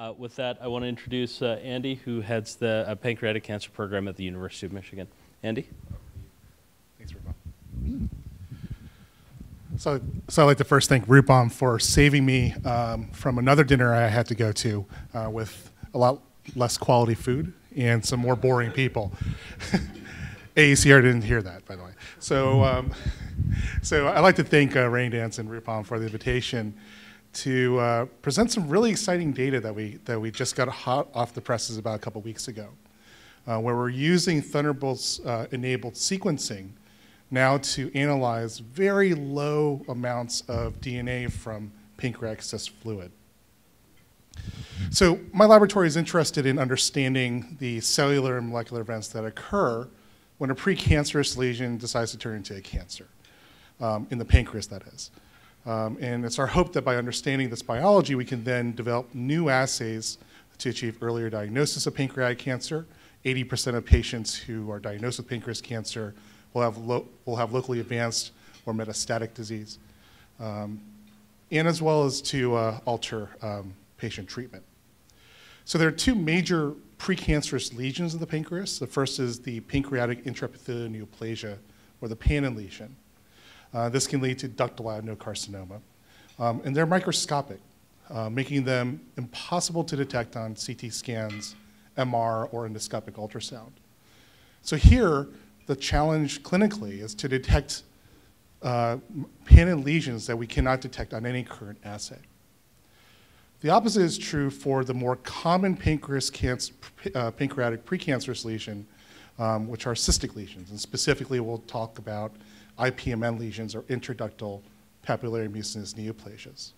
Uh, with that, I want to introduce uh, Andy, who heads the uh, pancreatic cancer program at the University of Michigan. Andy? Thanks, Rupam. So, so I'd like to first thank Rupam for saving me um, from another dinner I had to go to uh, with a lot less quality food and some more boring people. AACR didn't hear that, by the way. So, um, so I'd like to thank uh, RainDance and Rupam for the invitation to uh, present some really exciting data that we, that we just got hot off the presses about a couple weeks ago, uh, where we're using Thunderbolt's uh, enabled sequencing now to analyze very low amounts of DNA from pancreatic fluid. So my laboratory is interested in understanding the cellular and molecular events that occur when a precancerous lesion decides to turn into a cancer, um, in the pancreas that is. Um, and it's our hope that by understanding this biology, we can then develop new assays to achieve earlier diagnosis of pancreatic cancer. 80% of patients who are diagnosed with pancreas cancer will have, will have locally advanced or metastatic disease, um, and as well as to uh, alter um, patient treatment. So there are two major precancerous lesions of the pancreas. The first is the pancreatic intraepithelial neoplasia, or the PanIN lesion. Uh, this can lead to ductal adenocarcinoma. Um, and they're microscopic, uh, making them impossible to detect on CT scans, MR, or endoscopic ultrasound. So here, the challenge clinically is to detect uh, PanIN lesions that we cannot detect on any current assay. The opposite is true for the more common pancreas cancer, uh, pancreatic precancerous lesion, um, which are cystic lesions. And specifically, we'll talk about IPMN lesions or intraductal papillary mucinous neoplasias.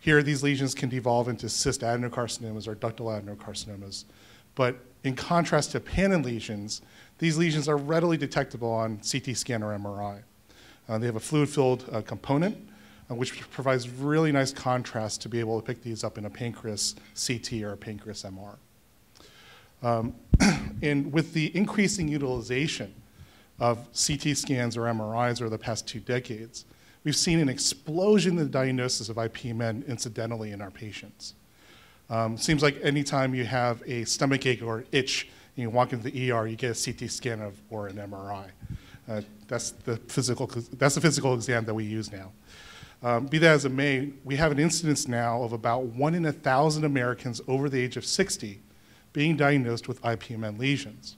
Here, these lesions can devolve into cyst adenocarcinomas or ductal adenocarcinomas. But in contrast to PanIN lesions, these lesions are readily detectable on CT scan or MRI. Uh, they have a fluid-filled uh, component, uh, which provides really nice contrast to be able to pick these up in a pancreas CT or a pancreas MR. Um, and with the increasing utilization of CT scans or MRIs over the past two decades, we've seen an explosion in the diagnosis of IPMN incidentally in our patients. Um, seems like anytime you have a stomach ache or itch and you walk into the ER, you get a CT scan of, or an MRI. Uh, that's, the physical, that's the physical exam that we use now. Um, be that as it may, we have an incidence now of about one in a thousand Americans over the age of 60 being diagnosed with IPMN lesions.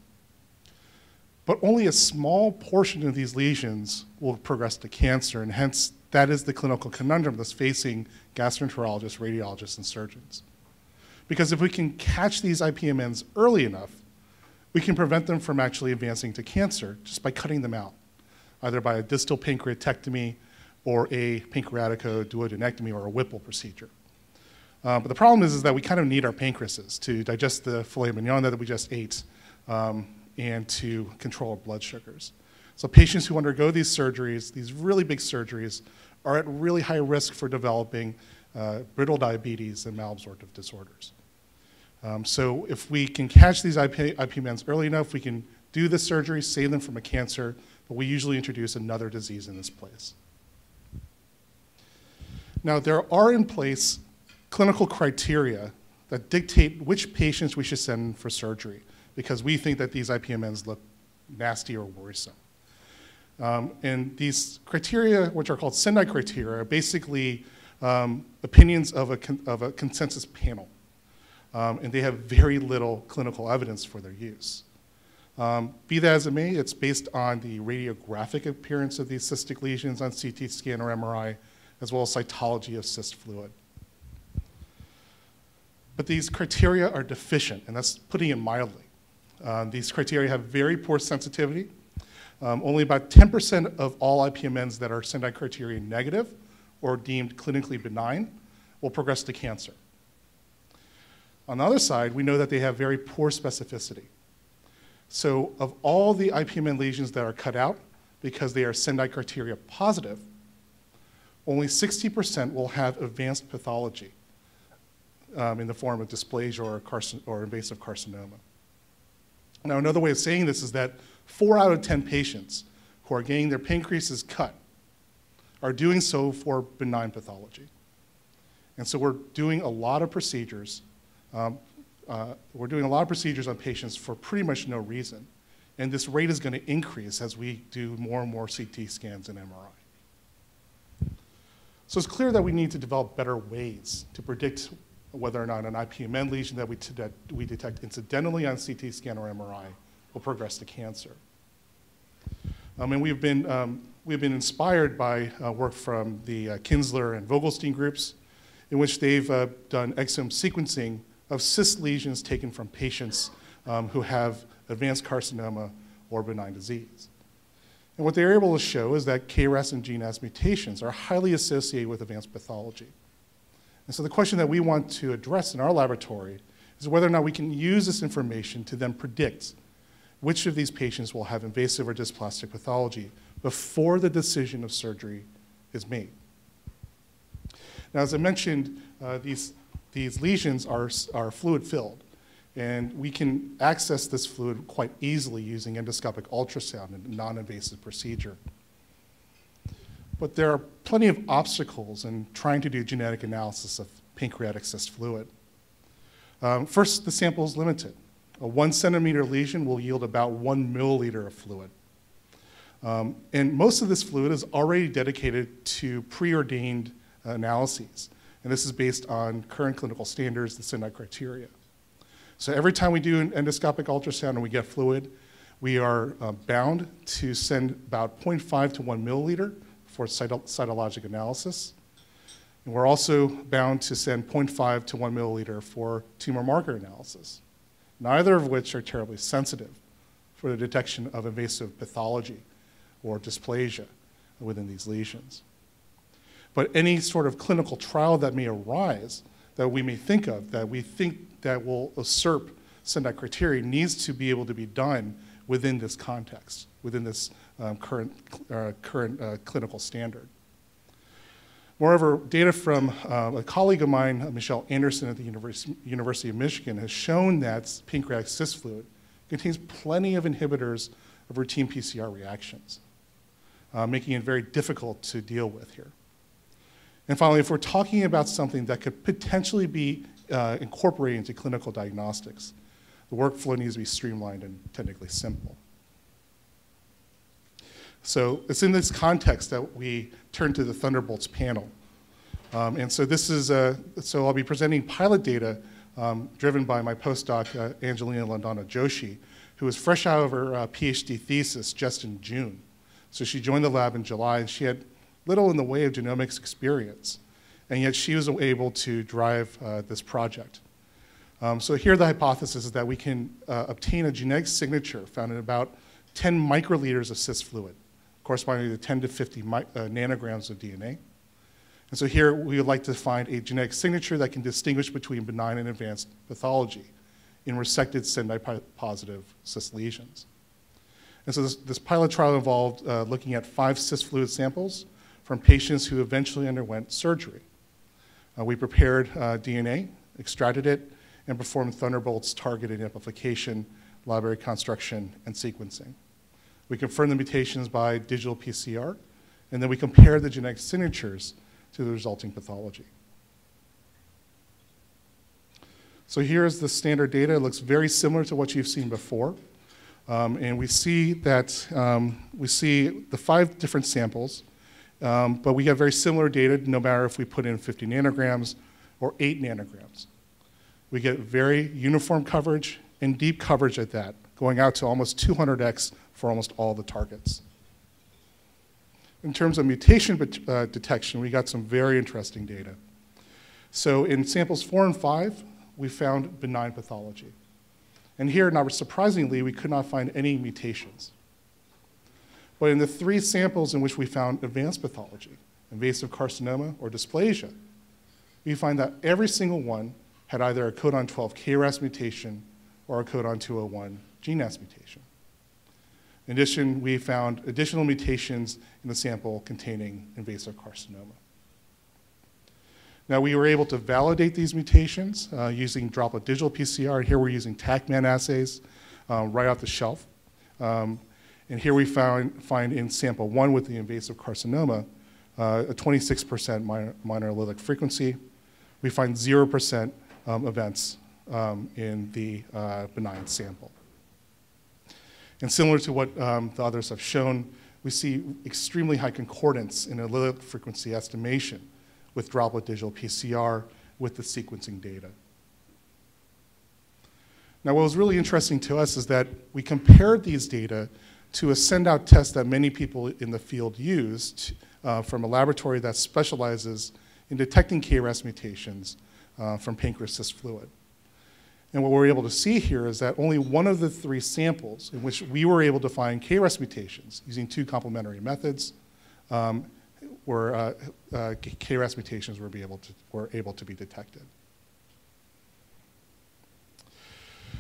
But only a small portion of these lesions will progress to cancer, and hence that is the clinical conundrum that's facing gastroenterologists, radiologists, and surgeons. Because if we can catch these IPMNs early enough, we can prevent them from actually advancing to cancer just by cutting them out, either by a distal pancreatectomy or a pancreaticoduodenectomy or a Whipple procedure. Uh, but the problem is, is that we kind of need our pancreases to digest the filet mignon that we just ate um, and to control blood sugars. So patients who undergo these surgeries, these really big surgeries, are at really high risk for developing uh, brittle diabetes and malabsorptive disorders. Um, so if we can catch these IP, early enough, we can do the surgery, save them from a cancer, but we usually introduce another disease in this place. Now, there are in place clinical criteria that dictate which patients we should send for surgery because we think that these IPMNs look nasty or worrisome. Um, and these criteria, which are called Sendai criteria, are basically um, opinions of a, of a consensus panel. Um, and they have very little clinical evidence for their use. Um, be that as it may, it's based on the radiographic appearance of these cystic lesions on CT scan or MRI, as well as cytology of cyst fluid. But these criteria are deficient, and that's putting it mildly. Um, these criteria have very poor sensitivity. Um, only about 10% of all IPMNs that are Sendai criteria negative or deemed clinically benign will progress to cancer. On the other side, we know that they have very poor specificity. So of all the IPMN lesions that are cut out, because they are Sendai criteria positive, only 60% will have advanced pathology um, in the form of dysplasia or, or invasive carcinoma. Now, another way of saying this is that four out of 10 patients who are getting their pancreases cut are doing so for benign pathology. And so we're doing a lot of procedures um, uh, we're doing a lot of procedures on patients for pretty much no reason. And this rate is going to increase as we do more and more CT scans and MRI. So it's clear that we need to develop better ways to predict whether or not an IPMN lesion that we, that we detect incidentally on CT scan or MRI will progress to cancer. Um, and we've been, um, we've been inspired by uh, work from the uh, Kinzler and Vogelstein groups, in which they've uh, done exome sequencing of cyst lesions taken from patients um, who have advanced carcinoma or benign disease. And what they're able to show is that KRAS and GNAS mutations are highly associated with advanced pathology. And so the question that we want to address in our laboratory is whether or not we can use this information to then predict which of these patients will have invasive or dysplastic pathology before the decision of surgery is made. Now, as I mentioned, uh, these, these lesions are, are fluid filled, and we can access this fluid quite easily using endoscopic ultrasound a non invasive procedure. But there are plenty of obstacles in trying to do genetic analysis of pancreatic cyst fluid. Um, first, the sample is limited. A one centimeter lesion will yield about one milliliter of fluid. Um, and most of this fluid is already dedicated to preordained analyses. And this is based on current clinical standards, the Sendai criteria. So every time we do an endoscopic ultrasound and we get fluid, we are uh, bound to send about 0.5 to 1 milliliter for cyto cytologic analysis. And we're also bound to send 0.5 to 1 milliliter for tumor marker analysis neither of which are terribly sensitive for the detection of invasive pathology or dysplasia within these lesions. But any sort of clinical trial that may arise that we may think of, that we think that will usurp Sendai criteria, needs to be able to be done within this context, within this um, current, uh, current uh, clinical standard. Moreover, data from uh, a colleague of mine, Michelle Anderson at the University of Michigan, has shown that pancreatic cyst fluid contains plenty of inhibitors of routine PCR reactions, uh, making it very difficult to deal with here. And finally, if we're talking about something that could potentially be uh, incorporated into clinical diagnostics, the workflow needs to be streamlined and technically simple. So it's in this context that we turn to the Thunderbolts panel. Um, and so this is, a, so I'll be presenting pilot data um, driven by my postdoc, uh, Angelina Landana Joshi, who was fresh out of her uh, PhD thesis just in June. So she joined the lab in July, and she had little in the way of genomics experience. And yet she was able to drive uh, this project. Um, so here the hypothesis is that we can uh, obtain a genetic signature found in about 10 microliters of cyst fluid corresponding to 10 to 50 uh, nanograms of DNA. And so here we would like to find a genetic signature that can distinguish between benign and advanced pathology in resected Sendai positive cyst lesions. And so this, this pilot trial involved uh, looking at five cyst fluid samples from patients who eventually underwent surgery. Uh, we prepared uh, DNA, extracted it, and performed Thunderbolt's targeted amplification, library construction, and sequencing. We confirm the mutations by digital PCR, and then we compare the genetic signatures to the resulting pathology. So here's the standard data. It looks very similar to what you've seen before. Um, and we see that um, we see the five different samples, um, but we have very similar data no matter if we put in 50 nanograms or 8 nanograms. We get very uniform coverage and deep coverage at that, going out to almost 200x for almost all the targets. In terms of mutation uh, detection, we got some very interesting data. So in samples four and five, we found benign pathology. And here, not surprisingly, we could not find any mutations. But in the three samples in which we found advanced pathology, invasive carcinoma or dysplasia, we find that every single one had either a codon 12 KRAS mutation or a codon 201 GNAS mutation. In addition, we found additional mutations in the sample containing invasive carcinoma. Now, we were able to validate these mutations uh, using droplet digital PCR. Here we're using TaqMan assays um, right off the shelf. Um, and here we found, find in sample one with the invasive carcinoma uh, a 26% minor, minor allelic frequency. We find 0% um, events um, in the uh, benign sample. And similar to what um, the others have shown, we see extremely high concordance in allelic frequency estimation with droplet digital PCR with the sequencing data. Now, what was really interesting to us is that we compared these data to a send-out test that many people in the field used uh, from a laboratory that specializes in detecting KRAS mutations uh, from pancreas cyst fluid. And what we're able to see here is that only one of the three samples in which we were able to find KRAS mutations using two complementary methods um, were uh, uh, KRAS mutations were, be able to, were able to be detected.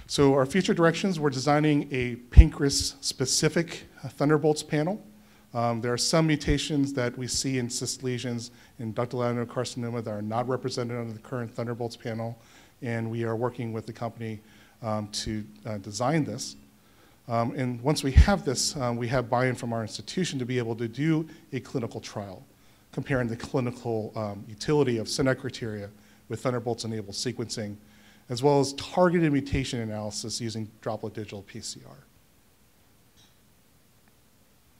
So our future directions, we're designing a pancreas-specific Thunderbolts panel. Um, there are some mutations that we see in cyst lesions in ductal adenocarcinoma that are not represented on the current Thunderbolts panel, and we are working with the company um, to uh, design this. Um, and once we have this, um, we have buy-in from our institution to be able to do a clinical trial, comparing the clinical um, utility of Sendai criteria with Thunderbolts-enabled sequencing as well as targeted mutation analysis using droplet digital PCR.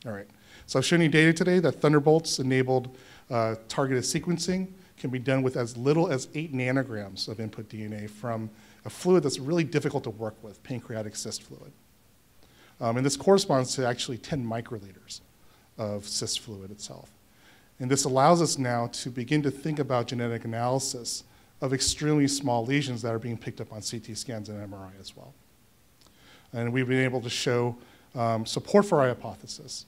All right, so I've shown you data today that Thunderbolts enabled uh, targeted sequencing can be done with as little as eight nanograms of input DNA from a fluid that's really difficult to work with, pancreatic cyst fluid. Um, and this corresponds to actually 10 microliters of cyst fluid itself. And this allows us now to begin to think about genetic analysis of extremely small lesions that are being picked up on CT scans and MRI as well. And we've been able to show um, support for our hypothesis.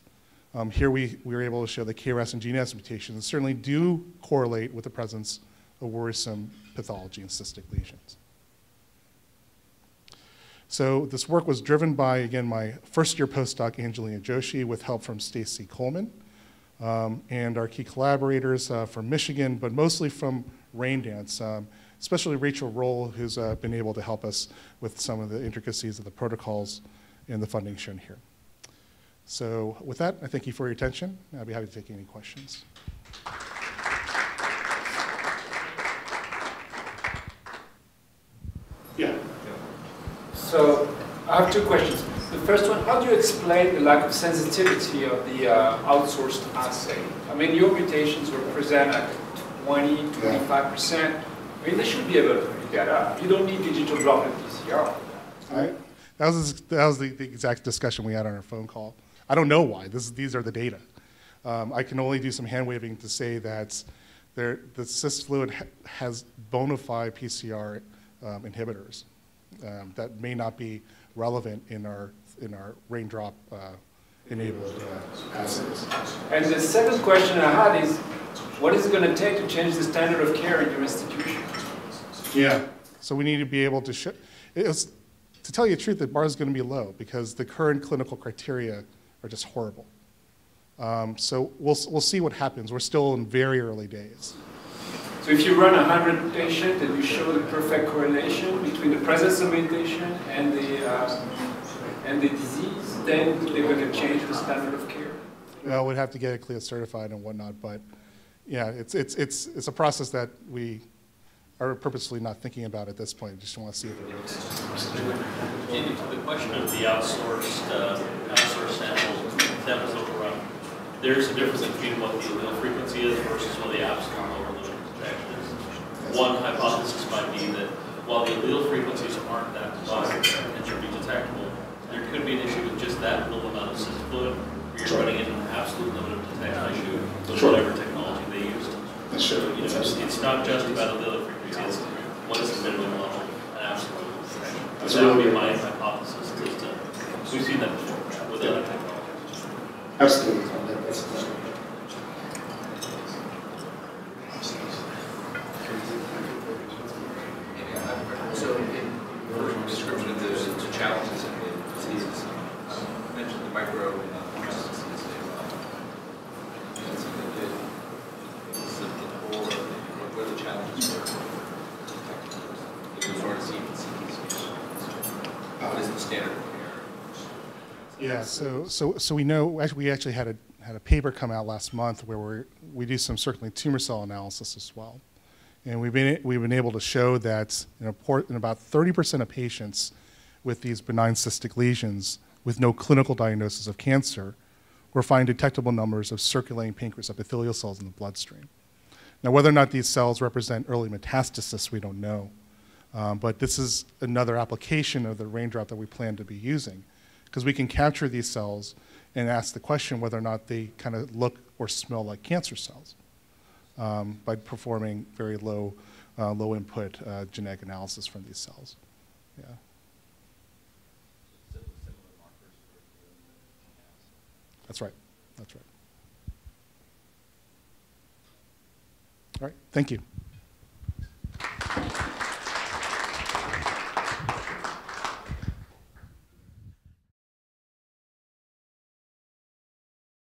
Um, here we, we were able to show that KRAS and GNAS mutations certainly do correlate with the presence of worrisome pathology in cystic lesions. So this work was driven by, again, my first year postdoc, Angelina Joshi, with help from Stacy Coleman, um, and our key collaborators uh, from Michigan, but mostly from RainDance, um, especially Rachel Roll, who's uh, been able to help us with some of the intricacies of the protocols and the funding shown here. So with that, I thank you for your attention. I'll be happy to take any questions. Yeah. So I have two questions. The first one, how do you explain the lack of sensitivity of the uh, outsourced assay? I mean, your mutations were present at 20, 25%. I mean, they should be able to pick that up. You don't need digital droplet PCR. Right. That was, that was the, the, exact discussion we had on our phone call. I don't know why. This, these are the data. Um, I can only do some hand waving to say that there, the cyst fluid ha has bona fide PCR um, inhibitors um, that may not be relevant in our, in our raindrop uh, enabled uh, assays. And the second question I had is, what is it going to take to change the standard of care in your institution? Yeah. So we need to be able to to tell you the truth, the bar is going to be low because the current clinical criteria are just horrible. Um, so we'll, we'll see what happens. We're still in very early days. So if you run a 100 patients and you show the perfect correlation between the presence of mutation and the, uh, and the disease, then they're going to change the standard of care? Well, we'd have to get it CLIA certified and whatnot, but yeah, it's, it's, it's, it's a process that we are purposely not thinking about at this point. Just want to see if it works. Getting to the question of the outsourced, uh, outsourced sample, that was overrun. There's a difference between what the allele frequency is versus what the absolute lower limit of detection is. One hypothesis might be that while the allele frequencies aren't that high and should be detectable, there could be an issue with just that little amount of cyst fluid, you're running into an absolute limit of detection issue with whatever technology they used. Sure. You know, it's, it's not just about allele it's what is the minimum level and absolute. That's That would be my hypothesis, is to, we've seen that before with other technologies. Absolutely. That's, So in your description of the the challenges of the diseases, um, you mentioned the micro uh, metastases. That's a good bit. Is it the core, what what are the challenges for detecting those? If you sort of see CTs, what is the standard of care? Yeah, so, so, so we know, we actually had a, had a paper come out last month where we're, we do some circulating tumor cell analysis as well. And we've been, we've been able to show that in, a in about 30% of patients with these benign cystic lesions with no clinical diagnosis of cancer, we're finding detectable numbers of circulating pancreas epithelial cells in the bloodstream. Now, whether or not these cells represent early metastasis, we don't know. Um, but this is another application of the raindrop that we plan to be using because we can capture these cells and ask the question whether or not they kind of look or smell like cancer cells um, by performing very low, uh, low input uh, genetic analysis from these cells. Yeah. That's right. That's right. All right. Thank you.